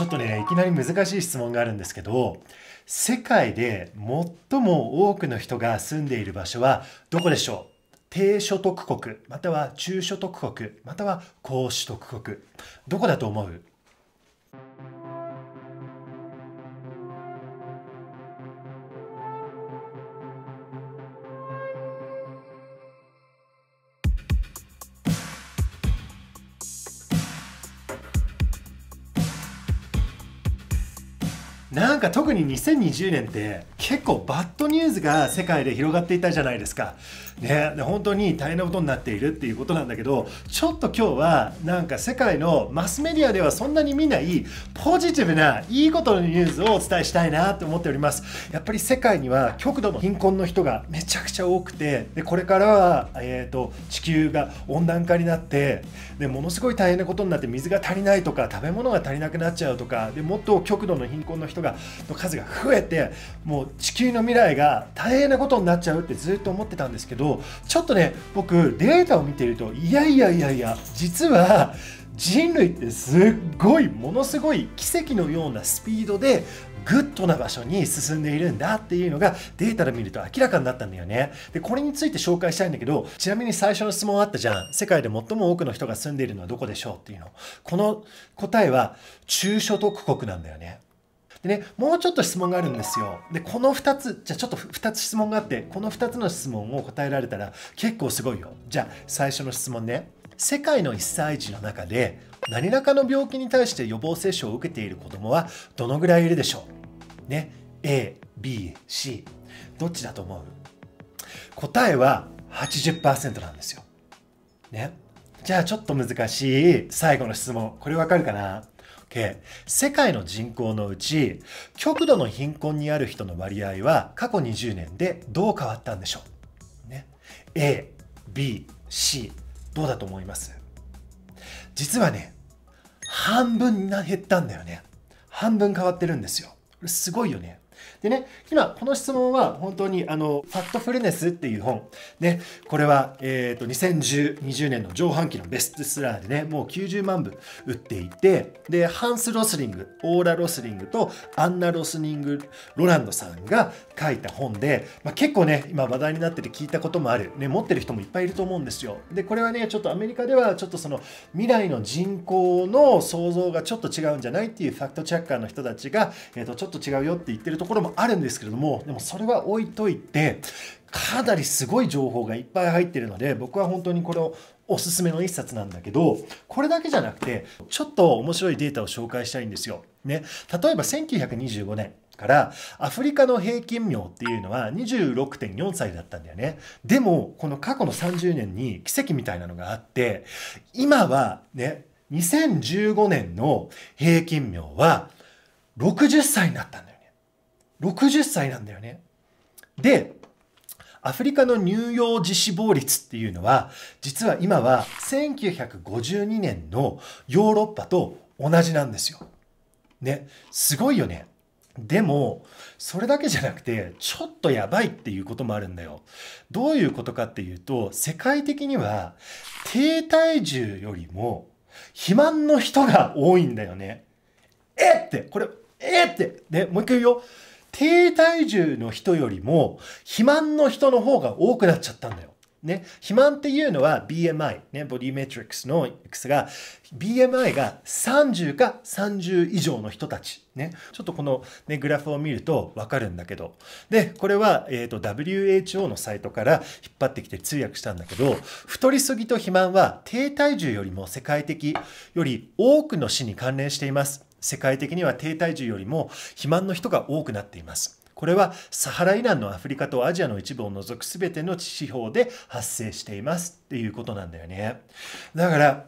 ちょっとねいきなり難しい質問があるんですけど世界で最も多くの人が住んでいる場所はどこでしょう？低所得国または中所得国または高所得国。どこだと思う？なんか特に2020年って結構バッドニュースが世界で広がっていたじゃないですか。ね、本当に大変なことになっているっていうことなんだけどちょっと今日はなんか世界のマスメディアではそんなに見ないポジティブないいことのニュースをお伝えしたいなと思っております。やっぱり世界には極度の貧困の人がめちゃくちゃ多くてでこれからは、えーと、地球が温暖化になってでものすごい大変なことになって水が足りないとか食べ物が足りなくなっちゃうとかでもっと極度の貧困の人がの数が増えてもう地球の未来が大変なことになっちゃうってずっと思ってたんですけどちょっとね僕データを見てるといやいやいやいや実は人類ってすっごいものすごい奇跡のようなスピードで good な場所に進んでいるんだっていうのがデータで見ると明らかになったんだよね。で、これについて紹介したいんだけど、ちなみに最初の質問あったじゃん。世界で最も多くの人が住んでいるのはどこでしょうっていうの。この答えは中所得国なんだよね。でね、もうちょっと質問があるんですよ。で、この2つ、じゃあちょっと2つ質問があって、この2つの質問を答えられたら結構すごいよ。じゃあ最初の質問ね。世界の1歳児の中で何らかの病気に対して予防接種を受けている子供はどのぐらいいるでしょう？ね。A、B、C。どっちだと思う？答えは80%なんですよ。ね。じゃあちょっと難しい最後の質問。これわかるかな？け世界の人口のうち極度の貧困にある人の割合は過去20年でどう変わったんでしょう、ね、A、B、C どうだと思います？実はね半分な減ったんだよね。半分変わってるんですよ。これすごいよね。でね、今、この質問は本当に、あの、ファクトフルネスっていう本、ね、これは、えっ、ー、と、2020年の上半期のベストセラーでね、もう90万部売っていて、で、ハンス・ロスリング、オーラ・ロスリングとアンナ・ロスリング・ロランドさんが書いた本で、まあ、結構ね、今話題になってて聞いたこともある、ね、持ってる人もいっぱいいると思うんですよ。で、これはね、ちょっとアメリカでは、ちょっとその未来の人口の想像がちょっと違うんじゃないっていうファクトチェッカーの人たちが、えっ、ー、と、ちょっと違うよって言ってるところころもあるんですけれどもでもそれは置いといてかなりすごい情報がいっぱい入ってるので僕は本当にこれをおすすめの一冊なんだけどこれだけじゃなくてちょっと面白いデータを紹介したいんですよ。ね、例えば1925年からアフリカの平均名っていうのは26.4歳だったんだよね。でもこの過去の30年に奇跡みたいなのがあって今はね2015年の平均名は60歳になったんだ60歳なんだよね。で、アフリカの乳幼児死亡率っていうのは、実は今は1952年のヨーロッパと同じなんですよ。ね、すごいよね。でも、それだけじゃなくて、ちょっとやばいっていうこともあるんだよ。どういうことかっていうと、世界的には低体重よりも肥満の人が多いんだよね。えって、これ、えって、ね、もう一回言うよ。低体重の人よりも肥満の人の方が多くなっちゃったんだよ。ね、肥満っていうのは BMI、ね、ボディメトリックスの X が BMI が30か30以上の人たち、ね、ちょっとこの、ね、グラフを見ると分かるんだけど。でこれは、えーと、WHO のサイトから引っ張ってきて通訳したんだけど太りすぎと肥満は低体重よりも世界的より多くの死に関連しています。世界的には低体重よりも肥満の人が多くなっています。これはサハライランのアフリカとアジアの一部を除く全ての地方で発生していますっていうことなんだよね。だから、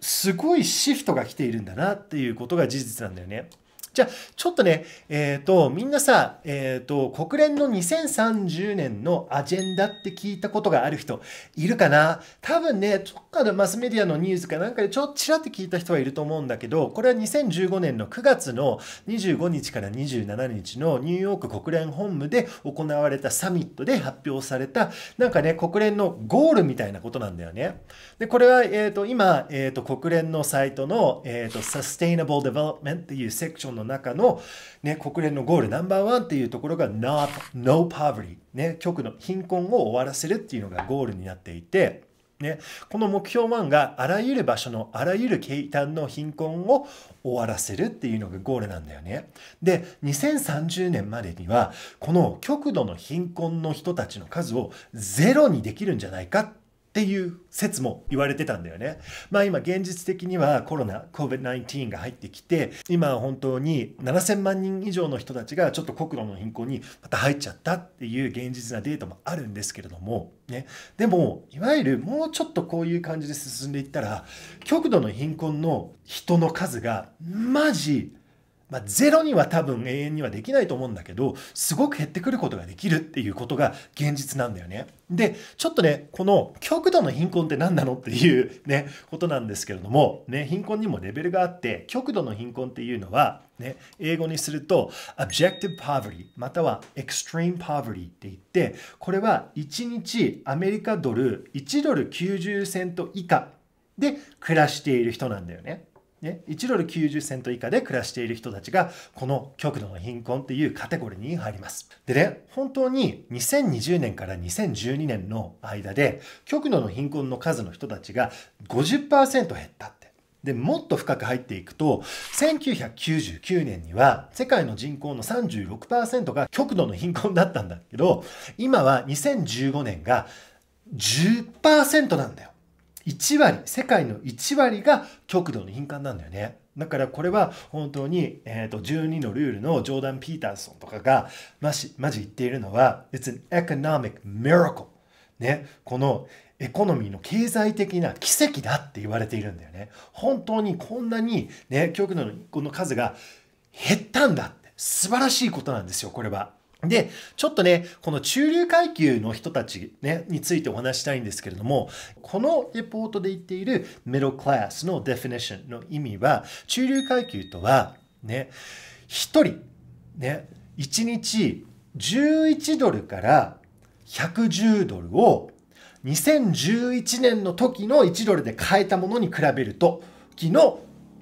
すごいシフトが来ているんだなっていうことが事実なんだよね。じゃあ、ちょっとね、えっ、ー、と、みんなさ、えっ、ー、と、国連の2030年のアジェンダって聞いたことがある人いるかな？多分ね、どっかのマスメディアのニュースかなんかでちょっとちらって聞いた人はいると思うんだけど、これは2015年の9月の25日から27日のニューヨーク国連本部で行われたサミットで発表された、なんかね、国連のゴールみたいなことなんだよね。で、これは、えっ、ー、と、今、えっ、と、国連のサイトの、えっ、と、Sustainable Development っていうセクションの中の、ね、国連のゴールナンバーワンっていうところが Not, No Poverty、ね、極の貧困を終わらせるっていうのがゴールになっていて、ね、この目標1があらゆる場所のあらゆる形態の貧困を終わらせるっていうのがゴールなんだよね。で2030年までにはこの極度の貧困の人たちの数をゼロにできるんじゃないかっっていう説も言われてたんだよね。まあ今現実的にはコロナ COVID-19 が入ってきて今本当に7000万人以上の人たちがちょっと国土の貧困にまた入っちゃったっていう現実なデータもあるんですけれどもねでもいわゆるもうちょっとこういう感じで進んでいったら極度の貧困の人の数がマジまあ、ゼロには多分永遠にはできないと思うんだけどすごく減ってくることができるっていうことが現実なんだよね。でちょっとねこの極度の貧困って何なのっていう ねことなんですけれども、ね、貧困にもレベルがあって極度の貧困っていうのは、ね、英語にすると objective poverty または extreme poverty って言ってこれは1日アメリカドル1ドル90セント以下で暮らしている人なんだよね。ね、1ドル90セント以下で暮らしている人たちがこの極度の貧困っていうカテゴリーに入ります。でね、本当に2020年から2012年の間で極度の貧困の数の人たちが50%減ったって。で、もっと深く入っていくと、1999年には世界の人口の36%が極度の貧困だったんだけど、今は2015年が10%なんだよ。1割、世界の1割が極度の貧困なんだよね。だからこれは本当に、えーと、12のルールのジョーダン・ピーターソンとかがマジマジ言っているのは It's an economic miracle、ね、このエコノミーの経済的な奇跡だって言われているんだよね。本当にこんなに、ね、極度のこの数が減ったんだって素晴らしいことなんですよこれは。で、ちょっとね、この中流階級の人たち、ね、についてお話したいんですけれども、このレポートで言っている middle class の definition の意味は、中流階級とは、ね、1人、ね、1日11ドルから110ドルを2011年の時の1ドルで買えたものに比べると、きの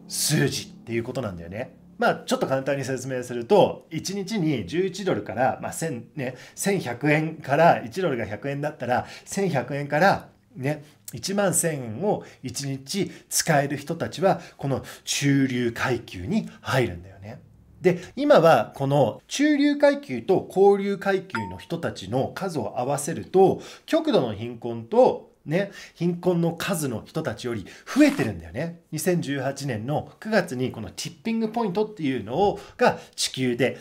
数字っていうことなんだよね。まあ、ちょっと簡単に説明すると1日に11ドルから、まあ1000ね、1100円から1ドルが100円だったら1100円からね1万1000円を1日使える人たちはこの中流階級に入るんだよね。で今はこの中流階級と高流階級の人たちの数を合わせると極度の貧困とね、貧困の数の人たちより増えてるんだよね。2018年の9月にこのティッピングポイントっていうのをが地球で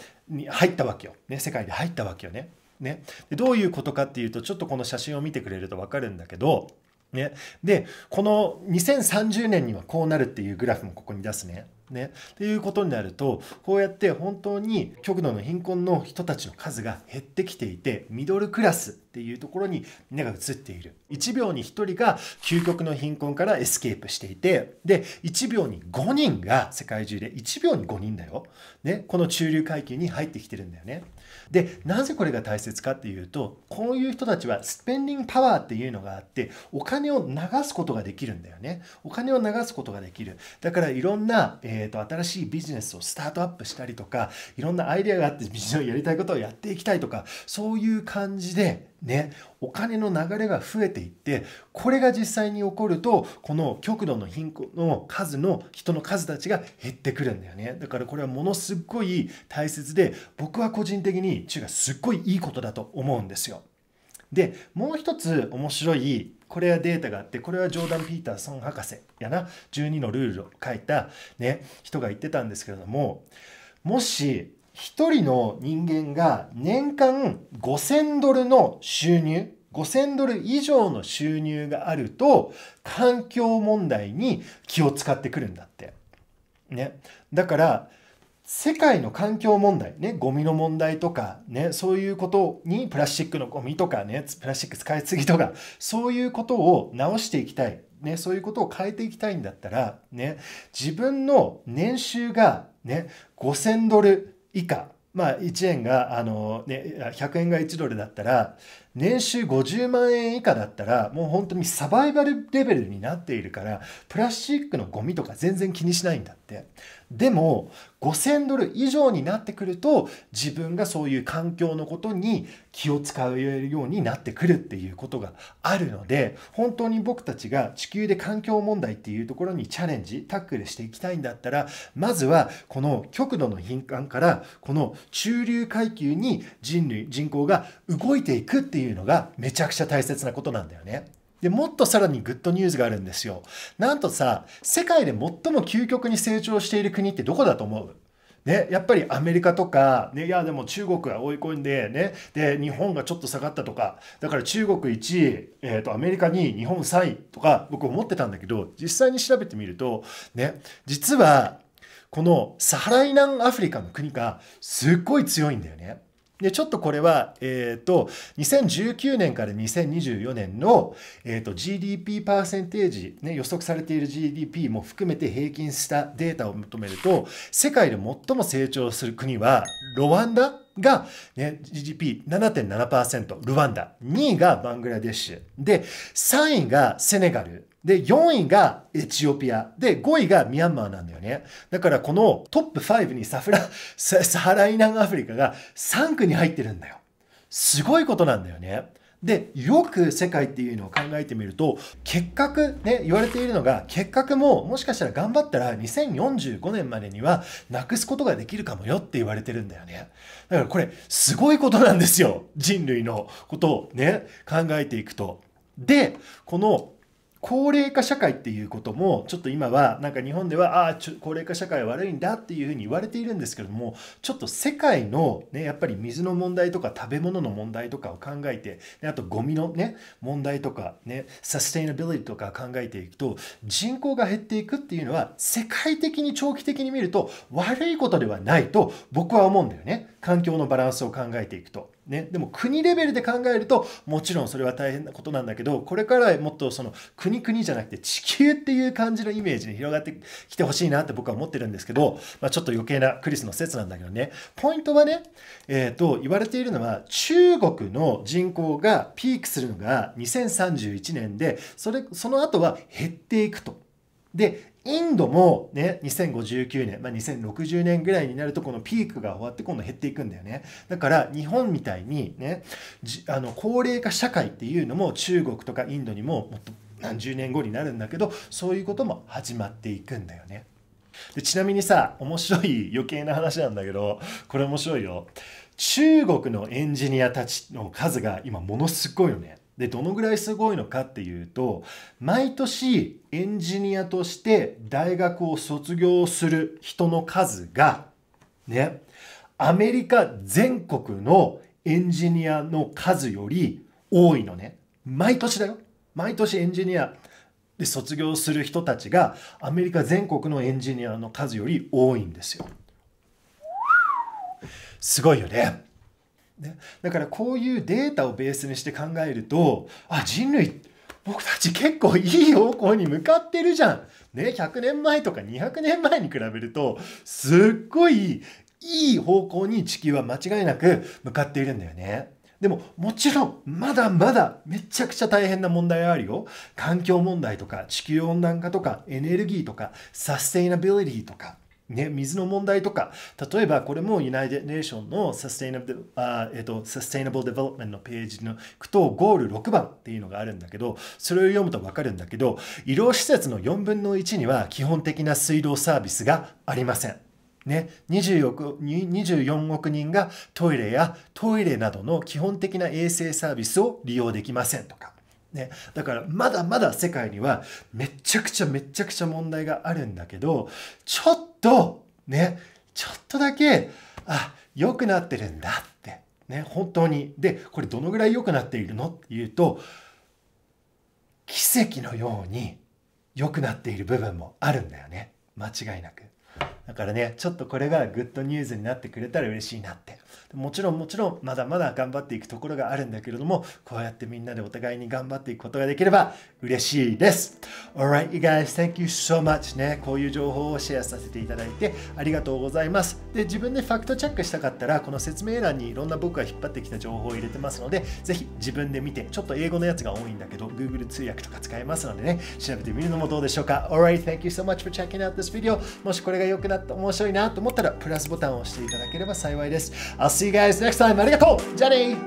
入ったわけよ。ね、世界で入ったわけよね。ねでどういうことかっていうとちょっとこの写真を見てくれると分かるんだけど、ね、でこの2030年にはこうなるっていうグラフもここに出すね。ね、っていうことになるとこうやって本当に極度の貧困の人たちの数が減ってきていてミドルクラスっていうところにみんなが移っている。1秒に1人が究極の貧困から escape していてで1秒に5人が世界中で1秒に5人だよ、ね、この中流階級に入ってきてるんだよね。でなぜこれが大切かっていうとこういう人たちはスペンディングパワーっていうのがあってお金を流すことができるんだよね。お金を流すことができる。だからいろんな、えーと、新しいビジネスをスタートアップしたりとかいろんなアイデアがあってビジネスをやりたいことをやっていきたいとかそういう感じでね、お金の流れが増えていってこれが実際に起こるとこの極度の貧困の数の人の数たちが減ってくるんだよねだからこれはものすごい大切で僕は個人的に中がすっごいいいことだと思うんですよ。でもう一つ面白いこれはデータがあってこれはジョーダン・ピーターソン博士やな12のルールを書いた、ね、人が言ってたんですけれどももし1人の人間が年間5000ドルの収入5000ドル以上の収入があると環境問題に気を使ってくるんだって。ね、だから世界の環境問題ねゴミの問題とかねそういうことにプラスチックのゴミとかねプラスチック使いすぎとかそういうことを直していきたいね、そういうことを変えていきたいんだったら、ね、自分の年収が、ね、5000ドル以下。まあ、1円があの、ね、100円が1ドルだったら年収50万円以下だったらもう本当にサバイバルレベルになっているからプラスチックのゴミとか全然気にしないんだって。でも5000ドル以上になってくると自分がそういう環境のことに気を使えるようになってくるっていうことがあるので本当に僕たちが地球で環境問題っていうところにチャレンジタックルしていきたいんだったらまずはこの極度の貧困からこの中流階級に人類人口が動いていくっていういうのがめちゃくちゃ大切なことなんだよね。でもっとさらにグッドニュースがあるんですよ。なんとさ世界で最も究極に成長している国ってどこだと思う？ね、やっぱりアメリカとか、ね、いやでも中国が追い込んで,、ね、で日本がちょっと下がったとかだから中国1位、えーと、アメリカに日本3位とか僕思ってたんだけど実際に調べてみると、ね、実はこのサハライナンアフリカの国がすっごい強いんだよね。でちょっとこれは、えーと、2019年から2024年の、えーと、GDP パーセンテージ、ね、予測されている GDP も含めて平均したデータを求めると世界で最も成長する国はロワンダが、ね、GDP7.7% ルワンダ。2位がバングラデシュ。で3位がセネガル。で、4位がエチオピア。で、5位がミャンマーなんだよね。だからこのトップ5にサフラ、サハライナンアフリカが3区に入ってるんだよ。すごいことなんだよね。で、よく世界っていうのを考えてみると、結核ね、言われているのが、結核ももしかしたら頑張ったら2045年までにはなくすことができるかもよって言われてるんだよね。だからこれ、すごいことなんですよ。人類のことをね、考えていくと。で、この高齢化社会っていうこともちょっと今はなんか日本ではああ高齢化社会は悪いんだっていうふうに言われているんですけれどもちょっと世界のねやっぱり水の問題とか食べ物の問題とかを考えてあとゴミのね問題とかねサステイナビリティとか考えていくと人口が減っていくっていうのは世界的に長期的に見ると悪いことではないと僕は思うんだよね環境のバランスを考えていくと。ね、でも国レベルで考えるともちろんそれは大変なことなんだけどこれからもっとその国国じゃなくて地球っていう感じのイメージに広がってきてほしいなって僕は思ってるんですけど、まあ、ちょっと余計なクリスの説なんだけどねポイントはね、えーと、言われているのは中国の人口がピークするのが2031年でそれその後は減っていくと。でインドもね、2059年、まあ、2060年ぐらいになるとこのピークが終わって今度減っていくんだよね。だから日本みたいにね、あの高齢化社会っていうのも中国とかインドにももっと何十年後になるんだけど、そういうことも始まっていくんだよね。でちなみにさ、面白い余計な話なんだけど、これ面白いよ。中国のエンジニアたちの数が今ものすごいよね。でどのぐらいすごいのかっていうと毎年エンジニアとして大学を卒業する人の数がねアメリカ全国のエンジニアの数より多いのね。毎年だよ。毎年エンジニアで卒業する人たちがアメリカ全国のエンジニアの数より多いんですよ。すごいよね。ね、だからこういうデータをベースにして考えるとあ人類僕たち結構いい方向に向かってるじゃん。ね、100年前とか200年前に比べるとすっごいいい方向に地球は間違いなく向かっているんだよね。でももちろんまだまだめちゃくちゃ大変な問題あるよ。環境問題とか地球温暖化とかエネルギーとかサステイナビリティとかね、水の問題とか、例えばこれも United Nation の sustainable、あえっと、 Sustainable Development のページに行くと、ゴール6番っていうのがあるんだけど、それを読むとわかるんだけど、医療施設の4分の1には基本的な水道サービスがありません。ね、24億 ,24 億人がトイレやトイレなどの基本的な衛生サービスを利用できませんとか。ね、だからまだまだ世界にはめっちゃくちゃめちゃくちゃ問題があるんだけどちょっとねちょっとだけあ良くなってるんだって。ね本当に。でこれどのぐらい良くなっているの？っていうと奇跡のように良くなっている部分もあるんだよね。間違いなく。だからね、ちょっとこれがグッドニュースになってくれたら嬉しいなって。もちろんもちろんまだまだ頑張っていくところがあるんだけれども、こうやってみんなでお互いに頑張っていくことができれば嬉しいです。Alright, you guys, thank you so much ね。こういう情報をシェアさせていただいてありがとうございます。で、自分でファクトチェックしたかったら、この説明欄にいろんな僕が引っ張ってきた情報を入れてますので、ぜひ自分で見て、ちょっと英語のやつが多いんだけど、Google 通訳とか使えますのでね、調べてみるのもどうでしょうか。Alright, thank you so much for checking out this video. もしこれが良くなった、面白いなと思ったら、プラスボタンを押していただければ幸いです。I'll see you guys next time. ありがとうじゃあね